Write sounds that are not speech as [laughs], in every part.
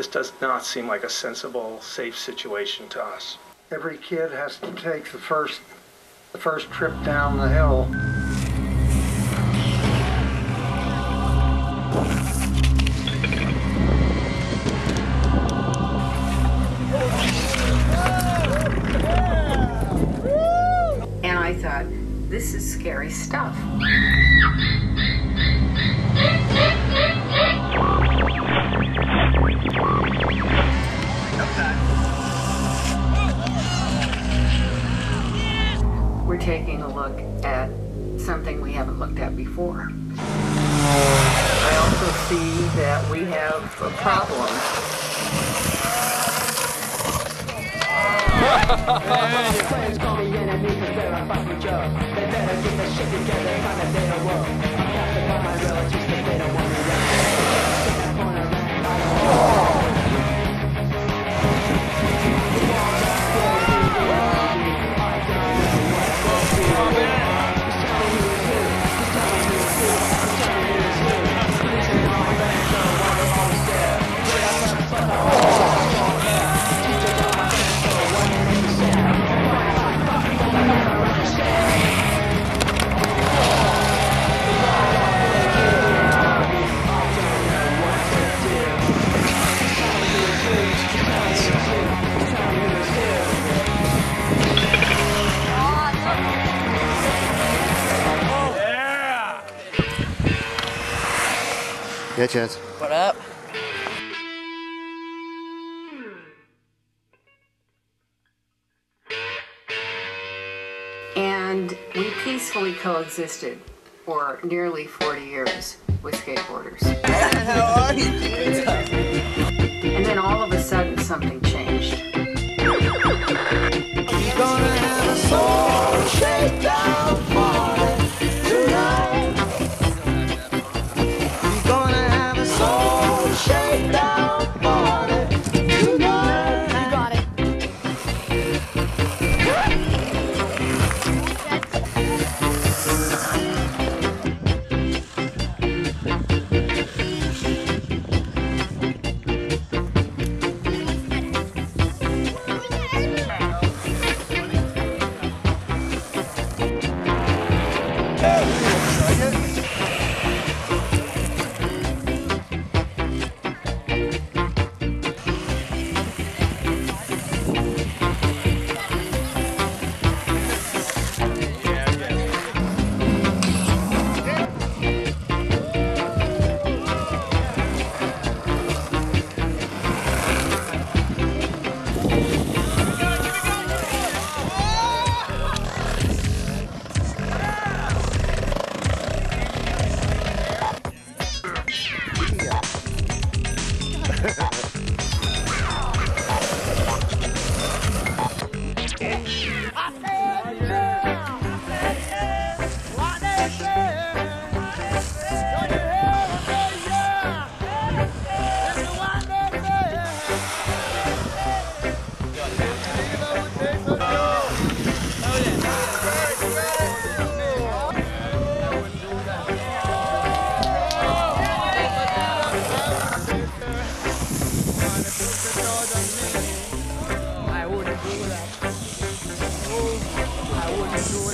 This does not seem like a sensible, safe situation to us. Every kid has to take the first, the first trip down the hill. And I thought, this is scary stuff. Taking a look at something we haven't looked at before. I also see that we have a problem. [laughs] Yeah, Chaz. What up? And we peacefully coexisted for nearly 40 years with skateboarders. [laughs] How are you? And then all of a sudden, something changed.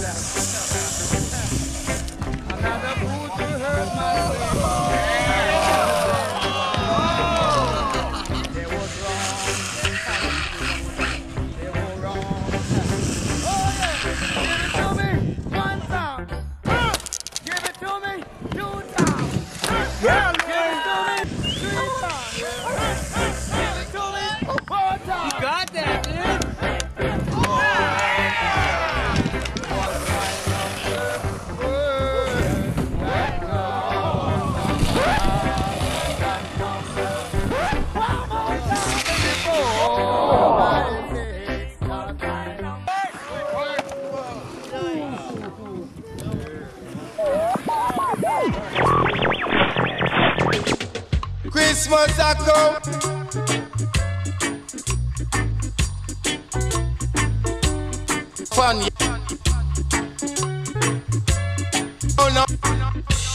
You Christmas a come. Fun. Oh no.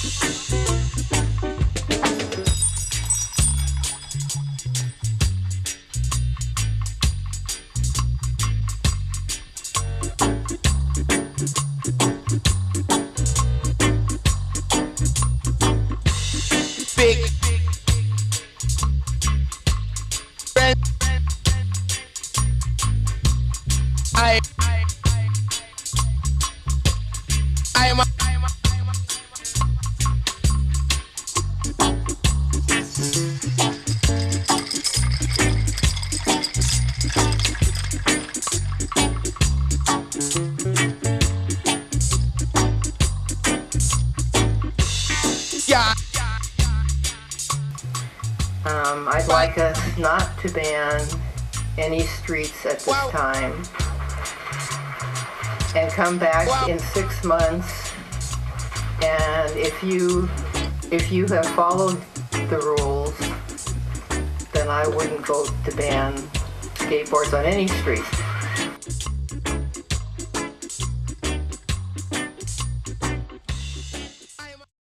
Not to ban any streets at this Wow. time. And come back Wow. in six months. And if you, if you have followed the rules, then I wouldn't vote to ban skateboards on any streets.